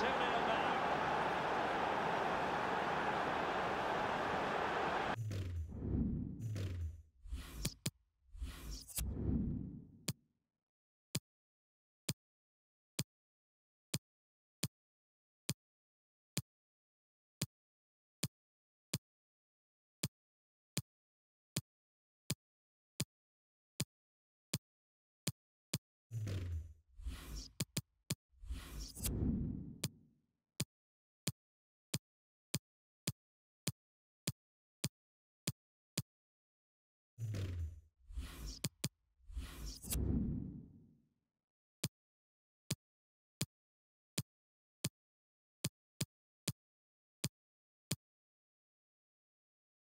Two oh. now.